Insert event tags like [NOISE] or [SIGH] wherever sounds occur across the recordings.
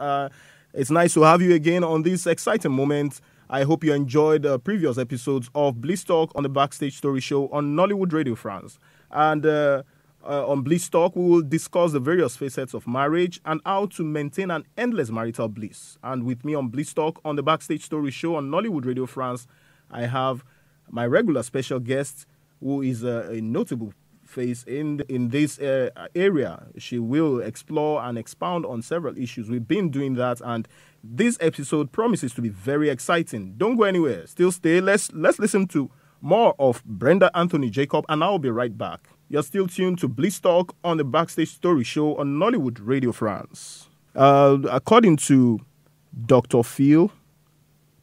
Uh, it's nice to have you again on this exciting moment. I hope you enjoyed the previous episodes of Bliss Talk on the Backstage Story Show on Nollywood Radio France. And uh, uh, on Bliss Talk, we will discuss the various facets of marriage and how to maintain an endless marital bliss. And with me on Bliss Talk on the Backstage Story Show on Nollywood Radio France, I have my regular special guest, who is a, a notable face in in this uh, area. She will explore and expound on several issues. We've been doing that, and this episode promises to be very exciting. Don't go anywhere. Still stay. Let's let's listen to more of Brenda Anthony Jacob, and I'll be right back. You're still tuned to Bliss Talk on the Backstage Story Show on Nollywood Radio France. Uh, according to Dr. Phil,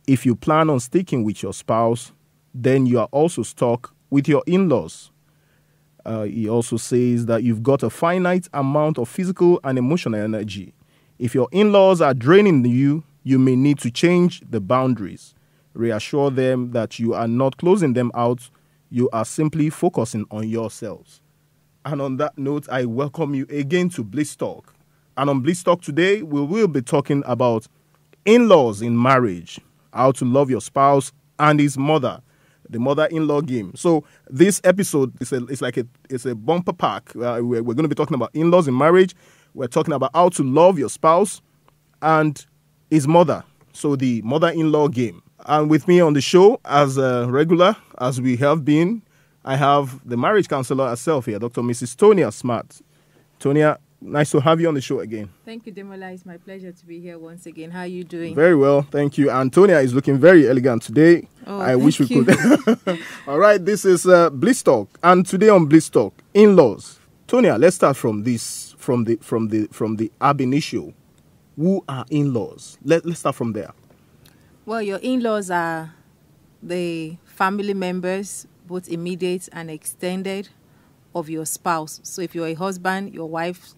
if you plan on sticking with your spouse, then you are also stuck with your in laws. Uh, he also says that you've got a finite amount of physical and emotional energy. If your in laws are draining you, you may need to change the boundaries. Reassure them that you are not closing them out, you are simply focusing on yourselves. And on that note, I welcome you again to Bliss Talk. And on Bliss Talk today, we will be talking about in laws in marriage, how to love your spouse and his mother, the mother-in-law game. So this episode is a, it's like a it's a bumper pack. Uh, we're, we're going to be talking about in-laws in marriage. We're talking about how to love your spouse and his mother. So the mother-in-law game. And with me on the show, as a regular, as we have been, I have the marriage counselor herself here, Dr. Mrs. Tonia Smart. Tonia, nice to have you on the show again. Thank you, Demola. It's my pleasure to be here once again. How are you doing? Very well, thank you. Antonia is looking very elegant today. Oh, I wish we thank could. [LAUGHS] All right, this is uh, Bliss Talk, and today on Bliss Talk, in-laws. Tonia, let's start from this, from the from the from the ab initio. Who are in-laws? Let, let's start from there. Well, your in laws are the family members, both immediate and extended, of your spouse. So if you're a husband, your wife,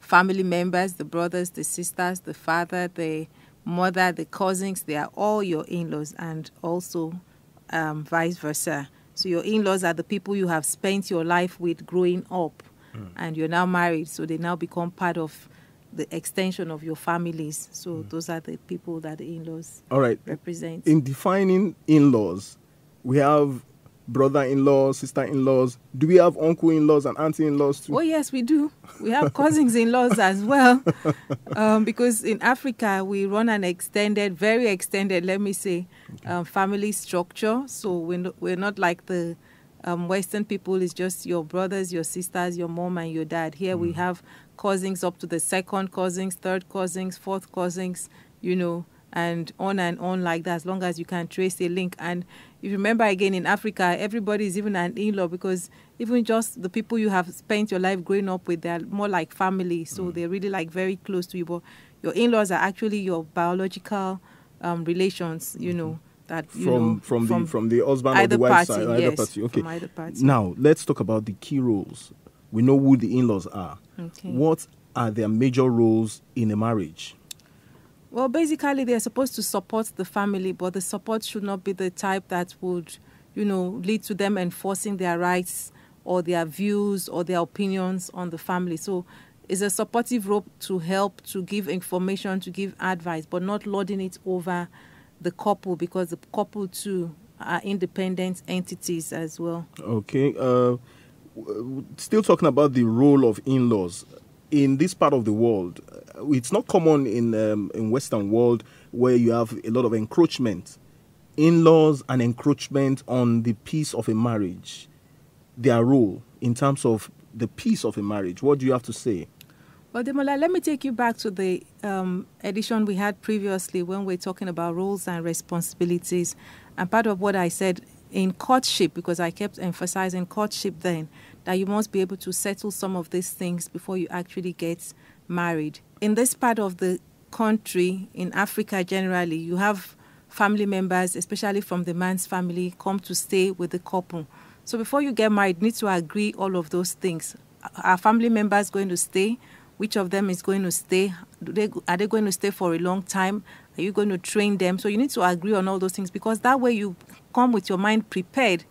family members, the brothers, the sisters, the father, the mother, the cousins, they are all your in laws, and also um, vice versa. So your in laws are the people you have spent your life with growing up, and you're now married, so they now become part of the extension of your families. So those are the people that the in laws All right. represent. In defining in-laws, we have brother-in-laws, sister-in-laws. Do we have uncle-in-laws and auntie-in-laws too? Oh yes, we do. We have [LAUGHS] cousins-in-laws as well, um, because in Africa we run an extended, very extended, let me say, um, family structure. So we're not, we're not like the um, Western people. It's just your brothers, your sisters, your mom, and your dad. Here we have cousins up to the second cousins, third cousins, fourth cousins. You know. And on and on like that, as long as you can trace a link. And if you remember again in Africa, everybody is even an in law because even just the people you have spent your life growing up with, they're more like family. So they're really like very close to you. But your in laws are actually your biological um, relations, you know. That you from know, from, the from the husband or the wife side, either yes, party. Okay. from either party. Now let's talk about the key roles. We know who the in-laws are. Okay. What are their major roles in a marriage? Well, basically, they're supposed to support the family, but the support should not be the type that would, you know, lead to them enforcing their rights or their views or their opinions on the family. So it's a supportive role to help, to give information, to give advice, but not lording it over the couple because the couple too are independent entities as well. Okay. Uh, still talking about the role of in-laws in this part of the world. It's not common in um, in Western world where you have a lot of encroachment, in-laws and encroachment on the peace of a marriage. Their role in terms of the peace of a marriage. What do you have to say? Well, Demola, let me take you back to the um, edition we had previously when we are talking about roles and responsibilities. And part of what I said in courtship, because I kept emphasizing courtship then, that you must be able to settle some of these things before you actually get married. In this part of the country, in Africa generally, you have family members, especially from the man's family, come to stay with the couple. So before you get married, you need to agree all of those things. Are family members going to stay? Which of them is going to stay? They, are they going to stay for a long time? Are you going to train them? So you need to agree on all those things because that way you come with your mind prepared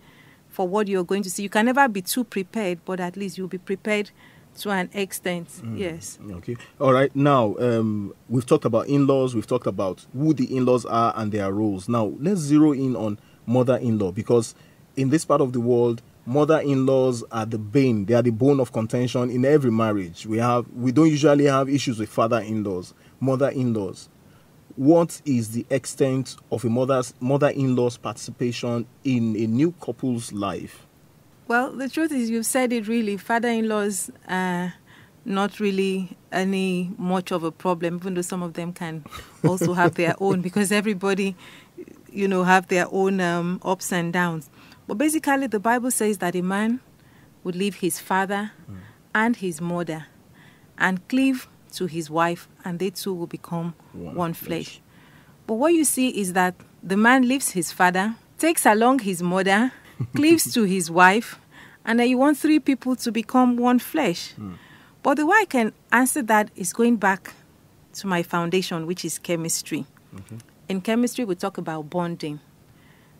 for what you're going to see. You can never be too prepared, but at least you'll be prepared to an extent. Yes. Okay. All right. Now, um, we've talked about in-laws. We've talked about who the in-laws are and their roles. Now, let's zero in on mother-in-law because in this part of the world, mother-in-laws are the bane. They are the bone of contention in every marriage. We have. We don't usually have issues with father-in-laws, mother-in-laws. What is the extent of a mother's mother-in-law's participation in a new couple's life? Well, the truth is, you've said it really. Father in laws are not really any much of a problem, even though some of them can also have their [LAUGHS] own, because everybody, you know, have their own um, ups and downs. But basically, the Bible says that a man would leave his father and his mother and cleave to his wife, and they two will become One one, flesh. flesh. But what you see is that the man leaves his father, takes along his mother, [LAUGHS] cleaves to his wife, and then you want three people to become one flesh. Hmm. But the way I can answer that is going back to my foundation, which is chemistry. Mm-hmm. In chemistry, we talk about bonding,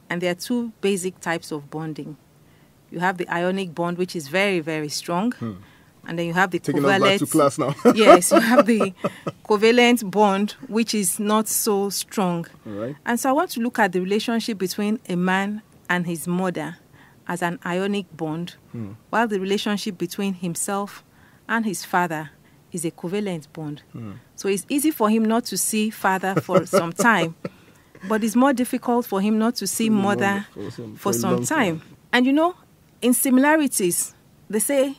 and there are two basic types of bonding. You have the ionic bond, which is very, very strong, hmm. and then you have the Taking us back to covalent class now. [LAUGHS] yes, you have the [LAUGHS] covalent bond, which is not so strong. All right. And so I want to look at the relationship between a man and his mother as an ionic bond, while the relationship between himself and his father is a covalent bond. So it's easy for him not to see father for [LAUGHS] some time, but it's more difficult for him not to see mother For some- for some time. time. And you know, in similarities, they say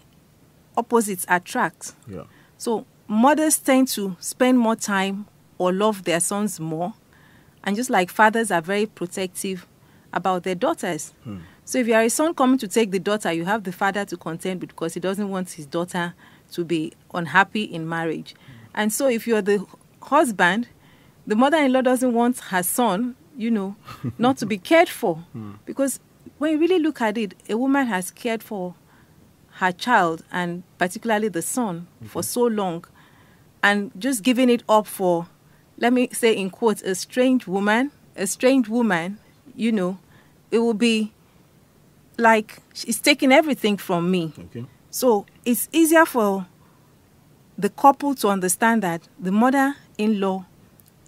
opposites attract. Yeah. So mothers tend to spend more time or love their sons more. And just like fathers are very protective about their daughters. So if you are a son coming to take the daughter, you have the father to contend with because he doesn't want his daughter to be unhappy in marriage. And so if you're the husband, the mother-in-law doesn't want her son, you know, [LAUGHS] not to be cared for. Hmm. Because when you really look at it, a woman has cared for her child and particularly the son for hmm. so long and just giving it up for let me say in quotes a strange woman a strange woman you know it will be like she's taking everything from me Okay. so it's easier for the couple to understand that the mother-in-law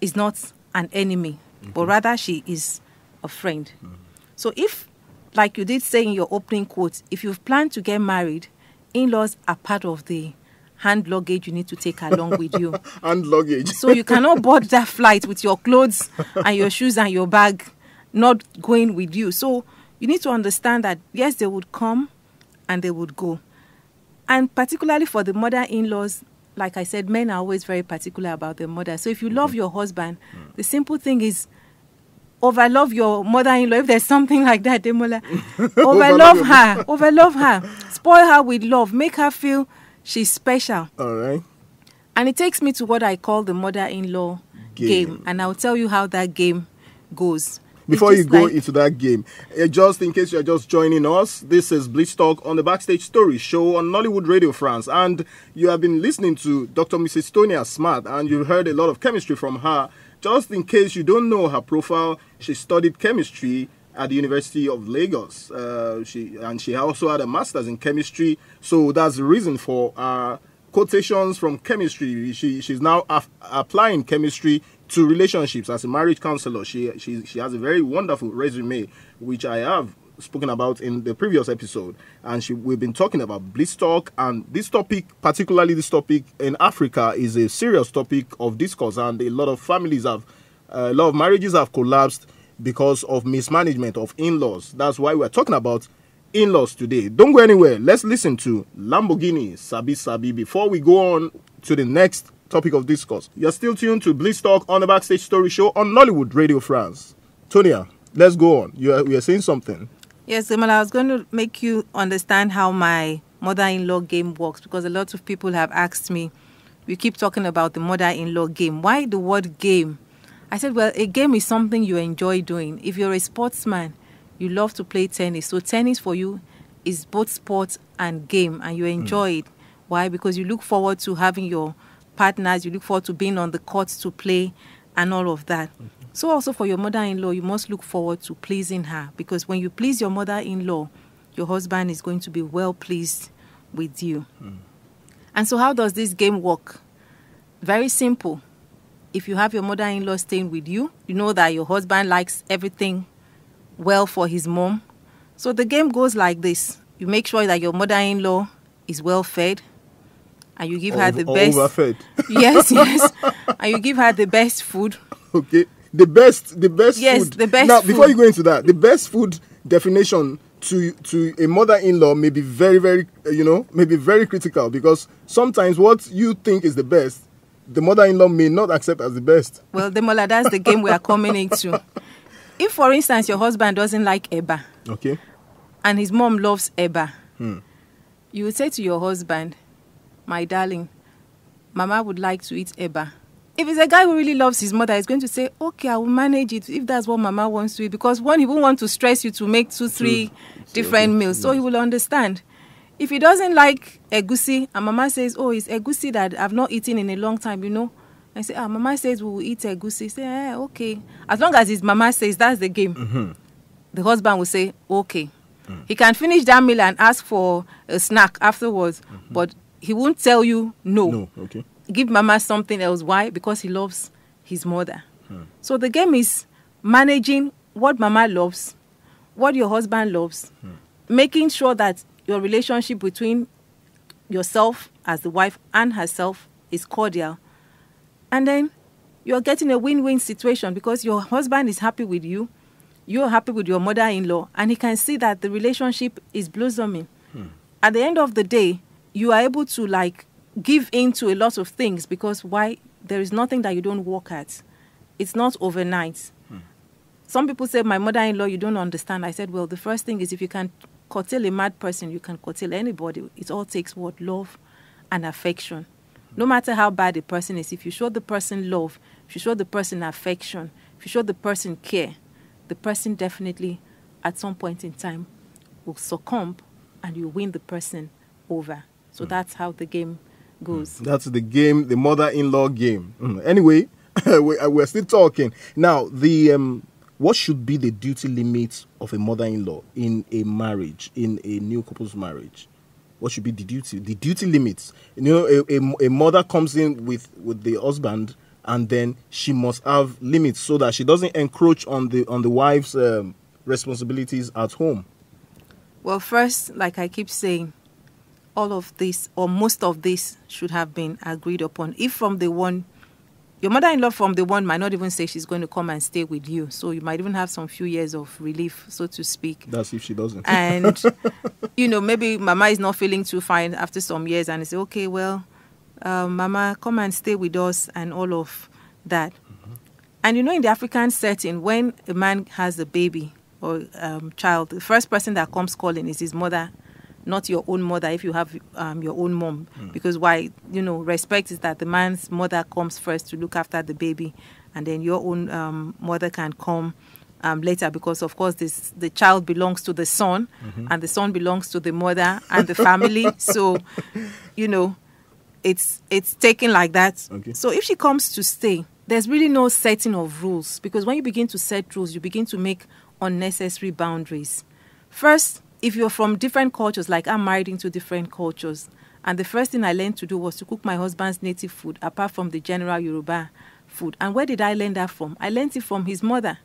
is not an enemy, but rather she is a friend. Mm-hmm. So if, like you did say in your opening quote, if you've planned to get married, in-laws are part of the hand luggage you need to take along [LAUGHS] with you. And luggage. So you cannot board that flight with your clothes and your shoes and your bag not going with you. So you need to understand that yes, they would come and they would go. And particularly for the mother in laws, like I said, men are always very particular about their mother. So if you love mm-hmm. your husband, mm. the simple thing is overlove your mother in law. If there's something like that, Demola, [LAUGHS] overlove her, overlove her, spoil her with love, make her feel she's special. All right. And it takes me to what I call the mother in law Game. game. And I'll tell you how that game goes. Before you go like- into that game, uh, just in case you're just joining us, this is Bliss Talk on the Backstage Story show on Nollywood Radio France. And you have been listening to Dr. Mrs. Tonia Smart, and you've heard a lot of chemistry from her. Just in case you don't know her profile, she studied chemistry at the University of Lagos. Uh, she and she also had a master's in chemistry. So that's the reason for uh, quotations from chemistry. She she's now applying chemistry to relationships as a marriage counselor. She she she has a very wonderful resume, which I have spoken about in the previous episode. And she we've been talking about bliss talk, and this topic, particularly this topic in Africa, is a serious topic of discourse, and a lot of families have, uh, a lot of marriages have collapsed because of mismanagement of in-laws. That's why we're talking about in-laws today. Don't go anywhere. Let's listen to Lamborghini Sabi Sabi before we go on to the next topic of discourse. You're still tuned to Bliss Talk on the Backstage Story Show on Nollywood Radio France. Tonia, let's go on. You are, you are saying something. Yes, Emma, I was going to make you understand how my mother in law game works because a lot of people have asked me, we keep talking about the mother in law game. Why the word game? I said, well, a game is something you enjoy doing. If you're a sportsman, you love to play tennis. So, tennis for you is both sport and game, and you hmm. enjoy it. Why? Because you look forward to having your partners, you look forward to being on the court to play, and all of that. Mm-hmm. So, also for your mother in law, you must look forward to pleasing her because when you please your mother in law, your husband is going to be well pleased with you. Mm. And so, how does this game work? Very simple. If you have your mother in law staying with you, you know that your husband likes everything well for his mom. So, the game goes like this you make sure that your mother in law is well fed, and you give her the Or best. overfed. [LAUGHS] Yes, yes. [LAUGHS] and you give her the best food. Okay. The best, the best Yes, food. the best Now, before you go into that, the best food definition to to a mother-in-law may be very, very, you know, may be very critical because sometimes what you think is the best, the mother-in-law may not accept as the best. Well, Demola, that's the game we are coming into. If, for instance, your husband doesn't like Eba Okay. and his mom loves Eba, Hmm. you would say to your husband, My darling, Mama would like to eat Eba. If it's a guy who really loves his mother, he's going to say, Okay, I will manage it if that's what Mama wants to eat. Because one, he won't want to stress you to make two, three different okay. meals. So he will understand. If he doesn't like egusi and Mama says, Oh, it's egusi that I've not eaten in a long time, you know. I say, Ah, Mama says we will eat egusi. Say, eh, okay. As long as his Mama says that's the game the husband will say, okay. He can finish that meal and ask for a snack afterwards, but he won't tell you no. No. Okay. Give mama something else. Why? Because he loves his mother. So the game is managing what mama loves, what your husband loves, making sure that your relationship between yourself as the wife and herself is cordial. And then you're getting a win win situation because your husband is happy with you, you're happy with your mother in law, and he can see that the relationship is blossoming. Hmm. At the end of the day, you are able to like give in to a lot of things because why? There is nothing that you don't work at. It's not overnight. Hmm. Some people say, My mother in law, you don't understand. I said, Well, the first thing is if you can curtail a mad person, you can curtail anybody. It all takes what? Love and affection. Hmm. No matter how bad the person is, if you show the person love, if you show the person affection, if you show the person care, the person definitely at some point in time will succumb and you win the person over. So that's how the game goes. That's the game, the mother-in-law game. Mm. Anyway, [LAUGHS] we- uh, we're still talking now. The um, what should be the duty limits of a mother-in-law in a marriage, in a new couple's marriage? What should be the duty? The duty limits. You know, a, a, a mother comes in with with the husband, and then she must have limits so that she doesn't encroach on the on the wife's um, responsibilities at home. Well, first, like I keep saying, all of this or most of this should have been agreed upon. If from the one, your mother in law from the one might not even say she's going to come and stay with you. So you might even have some few years of relief, so to speak. That's if she doesn't. And, [LAUGHS] you know, maybe mama is not feeling too fine after some years and say, okay, well, um, mama, come and stay with us and all of that. And you know, in the African setting, when a man has a baby or um, child, the first person that comes calling is his mother, not your own mother if you have um, your own mom. Because why, you know, respect is that the man's mother comes first to look after the baby, and then your own um, mother can come um, later because, of course, this the child belongs to the son, and the son belongs to the mother and the family. [LAUGHS] so, you know, it's it's taken like that. Okay. So if she comes to stay, there's really no setting of rules because when you begin to set rules, you begin to make unnecessary boundaries. First, if you're from different cultures, like I'm married into different cultures, and the first thing I learned to do was to cook my husband's native food, apart from the general Yoruba food. And where did I learn that from? I learned it from his mother,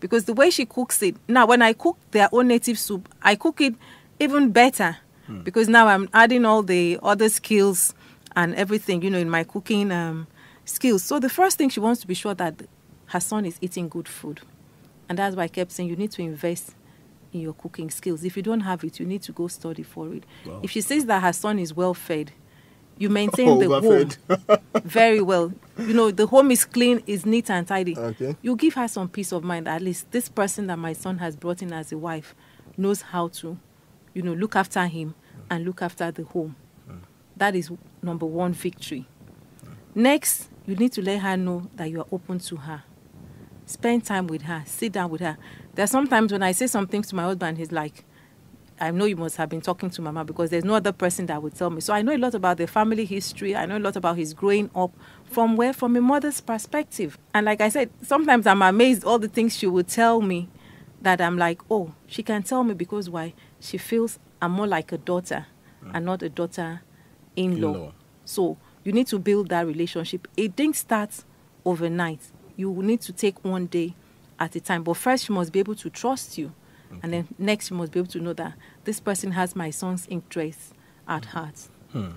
because the way she cooks it. Now, when I cook their own native soup, I cook it even better, because now I'm adding all the other skills and everything, you know, in my cooking um, skills. So the first thing she wants to be sure that her son is eating good food. And that's why I kept saying you need to invest in your cooking skills. If you don't have it, you need to go study for it. Wow. If she says that her son is well fed, you maintain oh, the home [LAUGHS] very well. You know, the home is clean, is neat and tidy. Okay. You give her some peace of mind. At least this person that my son has brought in as a wife knows how to, you know, look after him and look after the home. That is number one victory. Next, you need to let her know that you are open to her. Spend time with her. Sit down with her. There are sometimes when I say some things to my husband, he's like, I know you must have been talking to Mama because there's no other person that would tell me. So I know a lot about the family history. I know a lot about his growing up from where, from a mother's perspective. And like I said, sometimes I'm amazed all the things she would tell me that I'm like, oh, she can tell me because why? She feels I'm more like a daughter and not a daughter in law. So you need to build that relationship. It didn't start overnight. You will need to take one day at a time. But first, you must be able to trust you. Okay. And then next, you must be able to know that this person has my son's interests at heart. Hmm.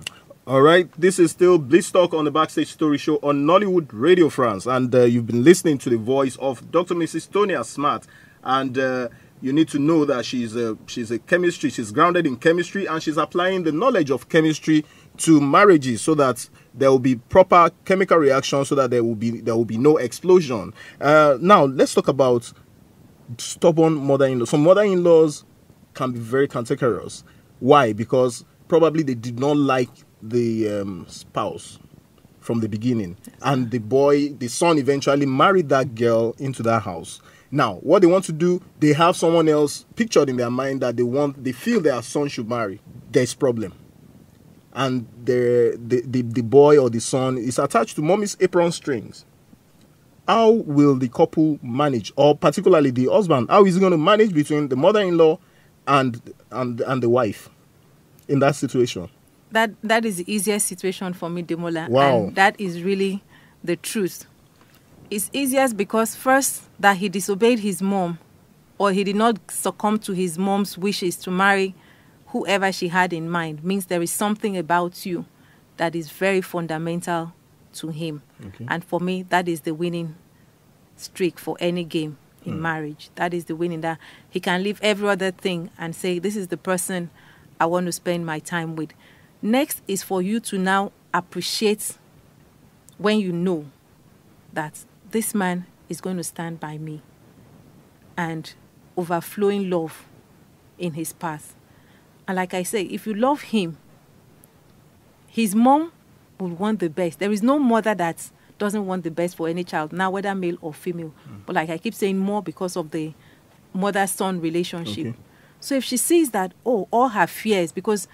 All right, this is still Bliss Talk on the Backstage Story Show on Nollywood Radio France, and uh, you've been listening to the voice of Dr. Mrs. Tonia Smart, and uh, you need to know that she's a she's a chemistry, she's grounded in chemistry, and she's applying the knowledge of chemistry to marriages so that there will be proper chemical reaction, so that there will be there will be no explosion. Uh, now let's talk about stubborn mother-in-law. So mother-in-laws can be very cantankerous. Why? Because probably they did not like the um, spouse from the beginning, and the boy, the son, eventually married that girl into that house. Now, what they want to do, they have someone else pictured in their mind that they want, they feel their son should marry. There's problem, and the the the, the boy or the son is attached to mommy's apron strings. How will the couple manage, or particularly the husband? How is he going to manage between the mother-in-law and and and the wife in that situation? that that is the easiest situation for me, Demola. Wow. And that is really the truth. It's easiest because first that he disobeyed his mom or he did not succumb to his mom's wishes to marry whoever she had in mind means there is something about you that is very fundamental to him. Okay. And for me, that is the winning streak for any game in mm. marriage. That is the winning that he can leave every other thing and say, This is the person I want to spend my time with. Next is for you to now appreciate when you know that this man is going to stand by me and overflowing love in his path. And like I say, if you love him, his mom would want the best. There is no mother that doesn't want the best for any child, now whether male or female. Mm. But like I keep saying, more because of the mother son relationship. Okay. So if she sees that, oh, all her fears, because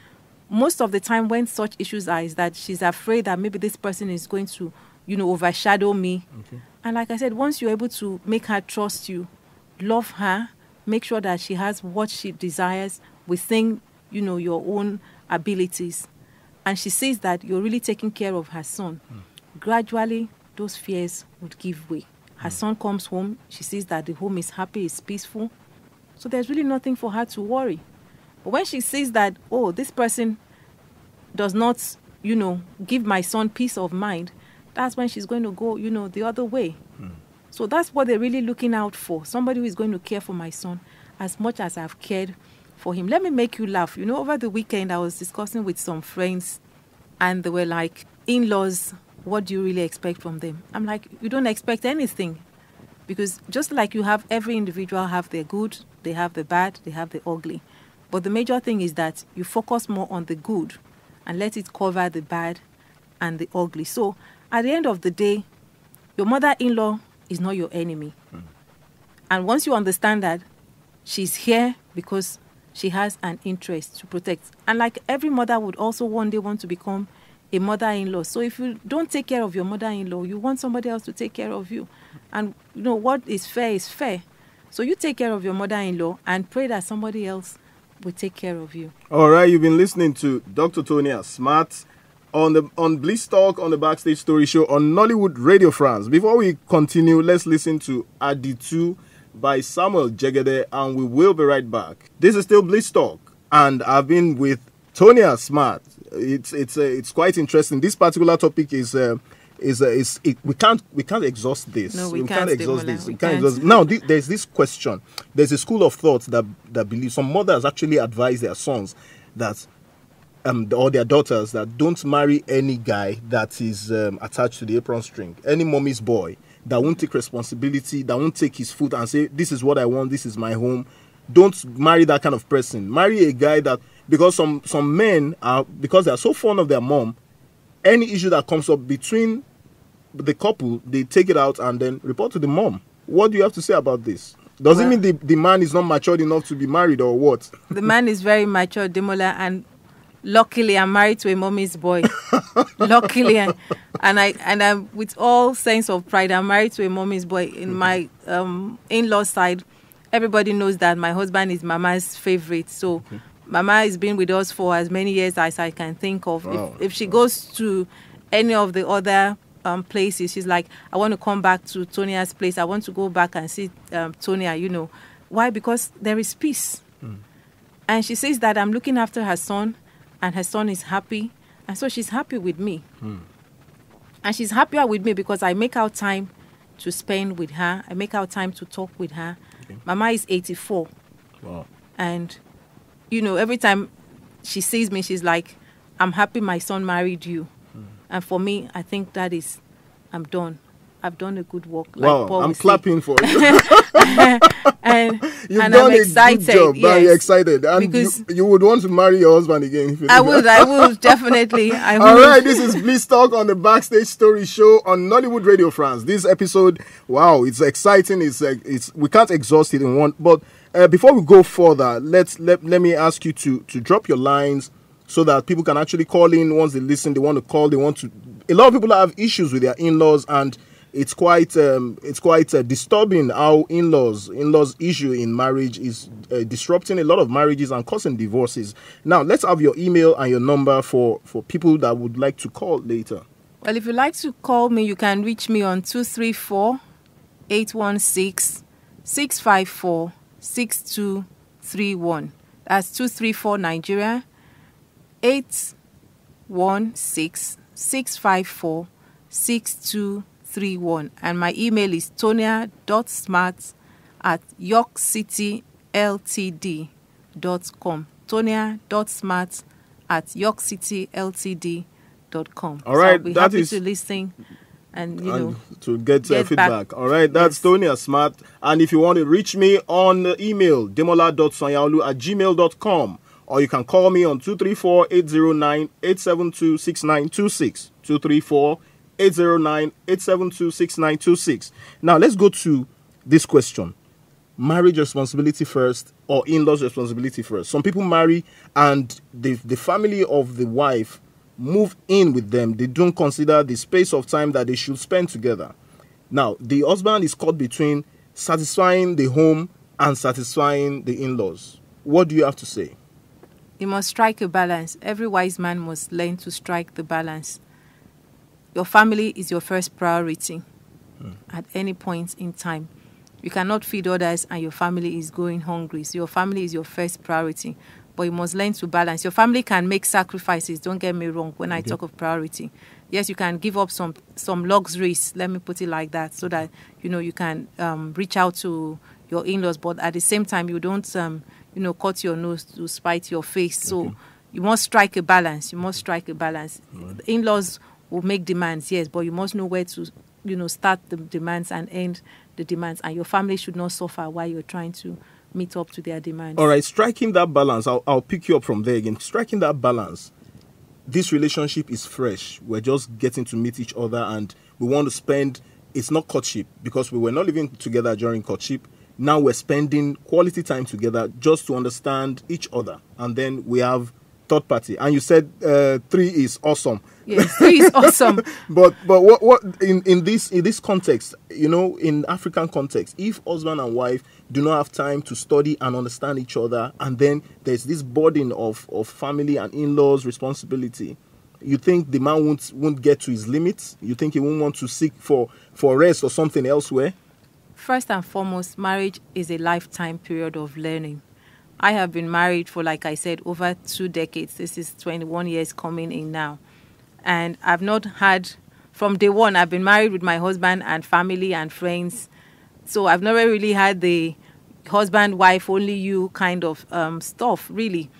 most of the time when such issues are is that she's afraid that maybe this person is going to you know overshadow me okay. and like i said once you're able to make her trust you love her make sure that she has what she desires within you know your own abilities and she sees that you're really taking care of her son mm. gradually those fears would give way her mm. son comes home she sees that the home is happy is peaceful so there's really nothing for her to worry but when she sees that, oh, this person does not, you know, give my son peace of mind, that's when she's going to go, you know, the other way. Mm. So that's what they're really looking out for. Somebody who is going to care for my son as much as I've cared for him. Let me make you laugh. You know, over the weekend, I was discussing with some friends, and they were like, in laws, what do you really expect from them? I'm like, you don't expect anything. Because just like you have every individual have their good, they have the bad, they have the ugly. But the major thing is that you focus more on the good and let it cover the bad and the ugly. So at the end of the day, your mother in law is not your enemy. Mm. And once you understand that, she's here because she has an interest to protect. And like every mother would also one day want to become a mother in law. So if you don't take care of your mother in law, you want somebody else to take care of you. And you know what is fair is fair. So you take care of your mother in law and pray that somebody else will take care of you. All right, you've been listening to Dr. Tonia Smart on the on Bliss Talk on the Backstage Story Show on Nollywood Radio France. Before we continue, let's listen to Aditu by Samuel Jegede, and we will be right back. This is still Bliss Talk, and I've been with Tonia Smart. It's it's uh, it's quite interesting. This particular topic is. Uh, is uh, is it, we can't we can't exhaust this. No, we, we can't, can't exhaust this. We, we can't, can't. exhaust. Now th- there's this question. There's a school of thought that that believes some mothers actually advise their sons that um or their daughters that don't marry any guy that is um, attached to the apron string. Any mommy's boy that won't take responsibility, that won't take his foot and say this is what I want, this is my home. Don't marry that kind of person. Marry a guy that because some some men are because they are so fond of their mom any issue that comes up between the couple, they take it out and then report to the mom. What do you have to say about this? Does well, it mean the, the man is not matured enough to be married or what? The man is very mature, Demola, and luckily I'm married to a mommy's boy. luckily, and, and I and I'm with all sense of pride. I'm married to a mommy's boy. In mm-hmm. my um, in-law side, everybody knows that my husband is mama's favorite. So Mama has been with us for as many years as I can think of. Wow. If, if she goes to any of the other um, places, she's like, I want to come back to Tonia's place. I want to go back and see um, Tonia, you know. Why? Because there is peace. And she says that I'm looking after her son, and her son is happy. And so she's happy with me. Hmm. And she's happier with me because I make out time to spend with her. I make out time to talk with her. Mama is 84. Wow. And, you know, every time she sees me, she's like, I'm happy my son married you. Hmm. And for me, I think that is, I'm done. I've done a good work. Like wow. Paul I'm would say. clapping for you. [LAUGHS] and [LAUGHS] You've and done I'm a excited. good job. yes. Very excited. And Because- you, you would want to marry your husband again. You I would, I would [LAUGHS] definitely. I would. All right, this is Bliss Talk on the Backstage Story Show on Nollywood Radio France. This episode, wow, it's exciting. It's uh, it's we can't exhaust it in one. But uh, before we go further, let's let let me ask you to to drop your lines so that people can actually call in once they listen. They want to call. They want to. A lot of people have issues with their in-laws and. It's quite um, it's quite uh, disturbing how in-laws in-laws issue in marriage is uh, disrupting a lot of marriages and causing divorces. Now let's have your email and your number for for people that would like to call later. Well, if you'd like to call me, you can reach me on 234 816 654 6231. That's 234 Nigeria 816 654 6231. And my email is tonia.smart at yorkcityltd.com. Tonia.smart at yorkcityltd.com. All So right, I'll be that happy is- to listen and, you and know, to get, get back. feedback. All right, that's Yes. Tonia Smart. And if you want to reach me on the email, demola.sanyaolu at gmail.com, or you can call me on 234 809 872 6926. 234 809 872 6926. Now, let's go to this question marriage responsibility first or in-laws responsibility first some people marry and the, the family of the wife move in with them they don't consider the space of time that they should spend together now the husband is caught between satisfying the home and satisfying the in-laws what do you have to say You must strike a balance. Every wise man must learn to strike the balance. Your family is your first priority at any point in time. You cannot feed others and your family is going hungry. So your family is your first priority. But you must learn to balance. Your family can make sacrifices, don't get me wrong, when I talk of priority. Yes, you can give up some some luxuries, let me put it like that, so that you know you can um, reach out to your in-laws, but at the same time you don't um, you know cut your nose to spite your face. So you must strike a balance. You must strike a balance. The in-laws will make demands, yes, but you must know where to you know start the demands and end the demands, and your family should not suffer while you're trying to meet up to their demands. all right striking that balance I'll, I'll pick you up from there again. Striking that balance this relationship is fresh. We're just getting to meet each other and we want to spend it's not courtship because we were not living together during courtship. Now we're spending quality time together just to understand each other and then we have third party and you said uh, three is awesome Yes, three is awesome. [LAUGHS] but but what what in in this in this context you know in african context if husband and wife do not have time to study and understand each other and then there's this burden of of family and in-laws responsibility you think the man won't won't get to his limits you think he won't want to seek for for rest or something elsewhere First and foremost, marriage is a lifetime period of learning. I have been married for, like I said, over two decades. This is 21 years coming in now. And I've not had, from day one, I've been married with my husband and family and friends. So I've never really had the husband, wife, only you kind of um, stuff, really.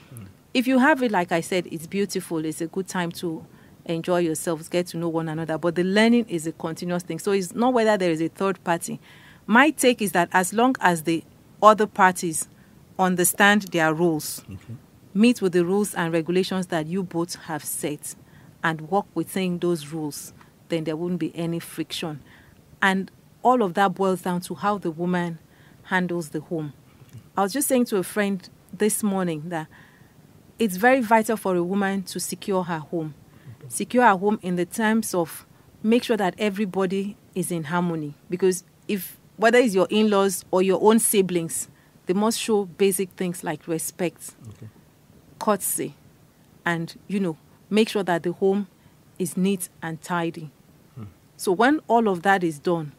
If you have it, like I said, it's beautiful. It's a good time to enjoy yourselves, get to know one another. But the learning is a continuous thing. So it's not whether there is a third party. My take is that as long as the other parties understand their rules, meet with the rules and regulations that you both have set, and work within those rules, then there wouldn't be any friction. And all of that boils down to how the woman handles the home. I was just saying to a friend this morning that it's very vital for a woman to secure her home. Secure her home in the terms of make sure that everybody is in harmony. Because if whether it's your in-laws or your own siblings, they must show basic things like respect. courtesy, and you know, make sure that the home is neat and tidy. Hmm. So when all of that is done,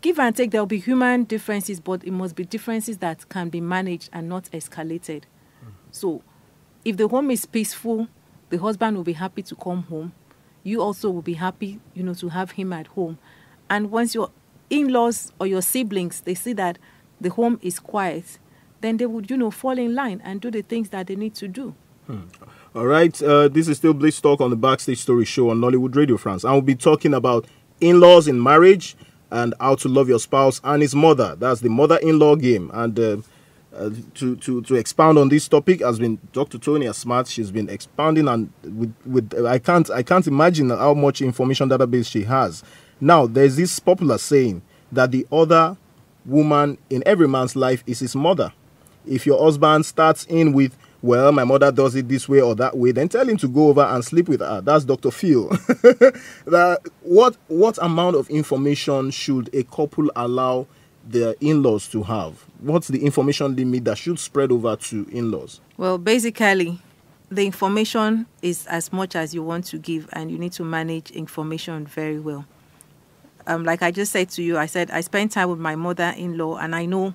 give and take, there will be human differences, but it must be differences that can be managed and not escalated. Hmm. So if the home is peaceful, the husband will be happy to come home. You also will be happy, you know, to have him at home. And once your in-laws or your siblings they see that the home is quiet, then they would, you know, fall in line and do the things that they need to do. All right, uh, this is still Bliss Talk on the Backstage Story Show on Nollywood Radio France. I will be talking about in laws in marriage and how to love your spouse and his mother. That's the mother in law game. And uh, uh, to, to, to expound on this topic has been Dr. Tonia Smart. She's been expanding and with, with I can't I can't imagine how much information database she has. Now there's this popular saying that the other woman in every man's life is his mother. If your husband starts in with well, my mother does it this way or that way, then tell him to go over and sleep with her. That's Dr. Phil. [LAUGHS] that what what amount of information should a couple allow their in-laws to have? What's the information limit that should spread over to in-laws? Well, basically, the information is as much as you want to give, and you need to manage information very well. Um, like I just said to you, I said I spent time with my mother-in-law, and I know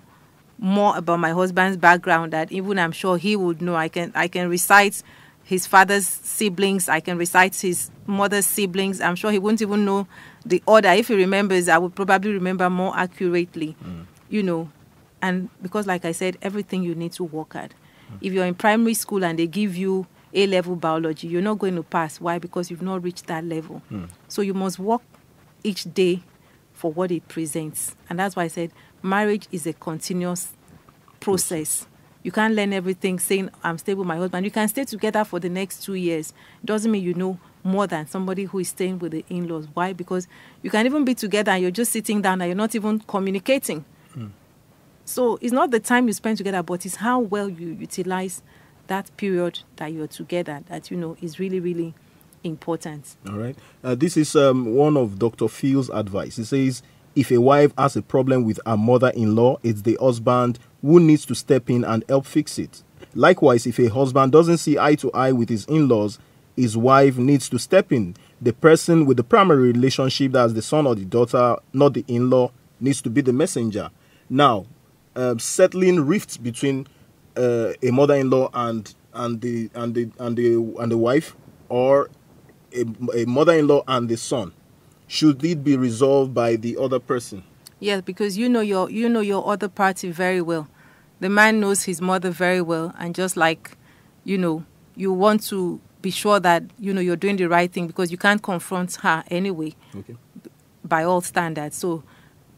more about my husband's background that even I'm sure he would know. I can I can recite his father's siblings. I can recite his mother's siblings. I'm sure he wouldn't even know the order. If he remembers, I would probably remember more accurately. You know, and because like I said, everything you need to work at. If you're in primary school and they give you A level biology, you're not going to pass. Why? Because you've not reached that level. So you must work each day for what it presents. And that's why I said marriage is a continuous process. You can't learn everything saying I'm stable with my husband. You can stay together for the next two years. Doesn't mean you know more than somebody who is staying with the in-laws. Why? Because you can even be together and you're just sitting down and you're not even communicating. Hmm. So it's not the time you spend together, but it's how well you utilize that period that you're together that you know is really, really important. All right. Uh, this is um, one of Dr. Phil's advice. He says if a wife has a problem with her mother in law, it's the husband who needs to step in and help fix it. Likewise, if a husband doesn't see eye to eye with his in laws, his wife needs to step in. The person with the primary relationship, that's the son or the daughter, not the in law, needs to be the messenger. Now, um, settling rifts between uh, a mother-in-law and and the and the and the and the wife, or a, a mother-in-law and the son, should it be resolved by the other person? Yes, because you know your you know your other party very well. The man knows his mother very well, and just like you know, you want to be sure that you know you're doing the right thing because you can't confront her anyway Okay. by all standards. So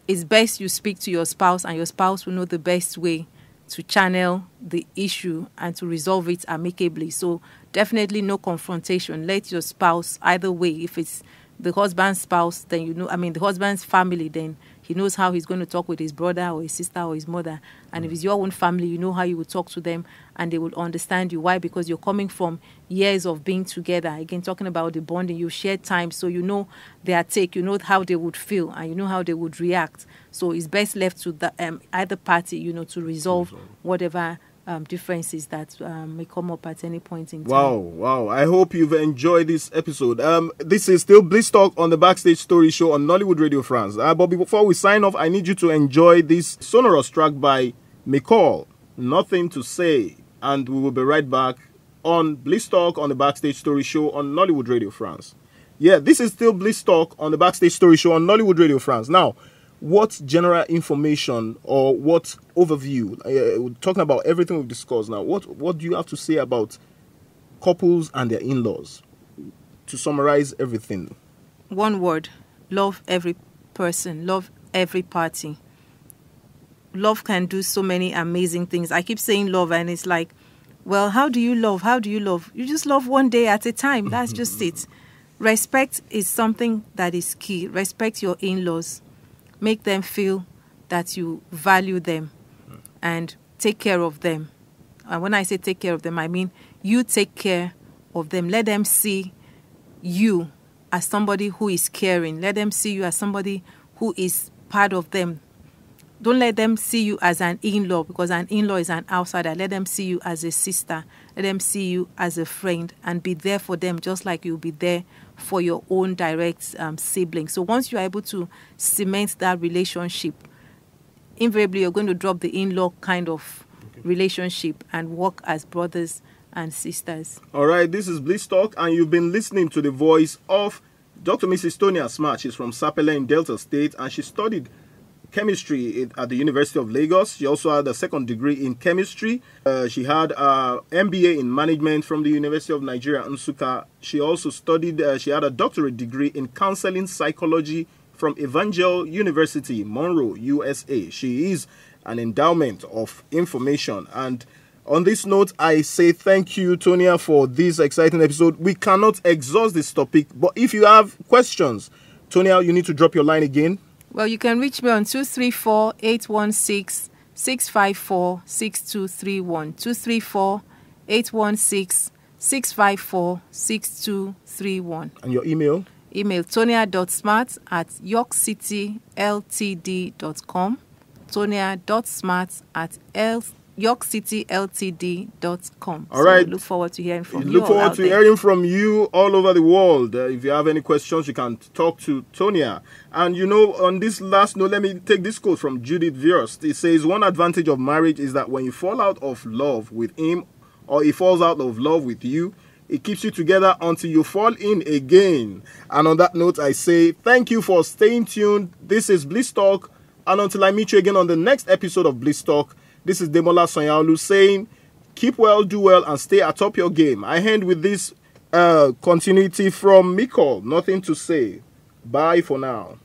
it's best you speak to your spouse, and your spouse will know the best way to channel the issue and to resolve it amicably. So definitely no confrontation. Let your spouse either way. If it's the husband's spouse, then you know. I mean, the husband's family, then he knows how he's going to talk with his brother or his sister or his mother. And if it's your own family, you know how you would talk to them, and they will understand you. Why? Because you're coming from years of being together. Again, talking about the bonding, you shared time, so you know their take, you know how they would feel, and you know how they would react. So it's best left to the um, either party, you know, to resolve whatever um, differences that um, may come up at any point in time. Wow, wow. I hope you've enjoyed this episode. Um, this is still Bliss Talk on the Backstage Story Show on Nollywood Radio France. Uh, but before we sign off, I need you to enjoy this sonorous track by McCall, Nothing to Say. And we will be right back on Bliss Talk on the Backstage Story Show on Nollywood Radio France. Yeah, this is still Bliss Talk on the Backstage Story Show on Nollywood Radio France. Now, what general information or what overview, uh, we're talking about everything we've discussed now, what, what do you have to say about couples and their in laws? To summarize everything. one word love every person love every party. Love can do so many amazing things. I keep saying love and it's like well how do you love? How do you love? You just love one day at a time. That's just [LAUGHS] it. Respect is something that is key. Respect your in-laws make them feel that you value them and take care of them and when i say take care of them i mean you take care of them let them see you as somebody who is caring. Let them see you as somebody who is part of them. don't let them see you as an in-law because an in-law is an outsider. Let them see you as a sister. Let them see you as a friend and be there for them just like you'll be there for your own direct um, sibling. So once you're able to cement that relationship, invariably you're going to drop the in-law kind of relationship and work as brothers and sisters. All right, this is Bliss Talk, and you've been listening to the voice of Dr. Mrs. Tonia Smart. She's from Sapele in Delta State, and she studied chemistry at the University of Lagos. She also had a second degree in chemistry. Uh, she had a MBA in management from the University of Nigeria, Nsukka. She also studied, uh, she had a doctorate degree in counseling psychology from Evangel University, Monroe, USA. She is an endowment of information. And on this note, I say thank you, Tonia, for this exciting episode. We cannot exhaust this topic, but if you have questions, Tonia, you need to drop your line again. Well, you can reach me on 234 816 654 6231. 234 816 654 6231. And your email? Email tonia.smart at yorkcityltd.com. Tonia.smart at L- yorkcityltd.com. All right. So look forward to hearing from you. Look all forward to there. hearing from you all over the world. Uh, if you have any questions, you can talk to Tonia. And you know, on this last note, let me take this quote from Judith Viorst. It says, One advantage of marriage is that when you fall out of love with him or he falls out of love with you, it keeps you together until you fall in again. And on that note, I say thank you for staying tuned. This is Bliss Talk. And until I meet you again on the next episode of Bliss Talk, this is Demola Sanyaolu saying, keep well, do well, and stay atop your game. I end with this uh, continuity from Mikol. Nothing to say. Bye for now.